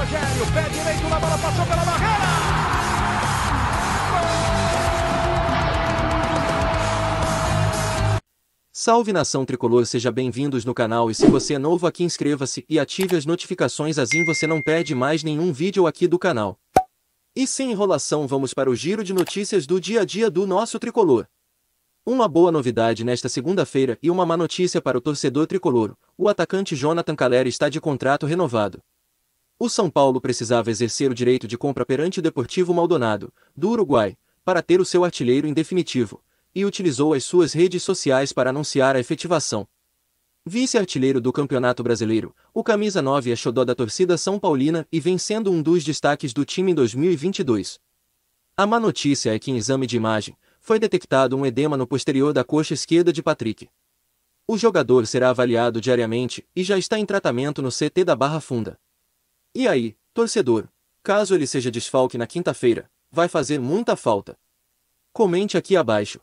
Rogério, pé direito na bola, passou pela barreira. Salve nação tricolor, seja bem-vindos no canal e se você é novo aqui inscreva-se e ative as notificações assim você não perde mais nenhum vídeo aqui do canal. E sem enrolação vamos para o giro de notícias do dia a dia do nosso tricolor. Uma boa novidade nesta segunda-feira e uma má notícia para o torcedor tricolor, o atacante Jonathan Caleri está de contrato renovado. O São Paulo precisava exercer o direito de compra perante o Deportivo Maldonado, do Uruguai, para ter o seu artilheiro em definitivo, e utilizou as suas redes sociais para anunciar a efetivação. Vice-artilheiro do Campeonato Brasileiro, o camisa 9 é xodó da torcida São Paulina e vem sendo um dos destaques do time em 2022. A má notícia é que em exame de imagem, foi detectado um edema no posterior da coxa esquerda de Patrick. O jogador será avaliado diariamente e já está em tratamento no CT da Barra Funda. E aí, torcedor, caso ele seja desfalque na quinta-feira, vai fazer muita falta. Comente aqui abaixo.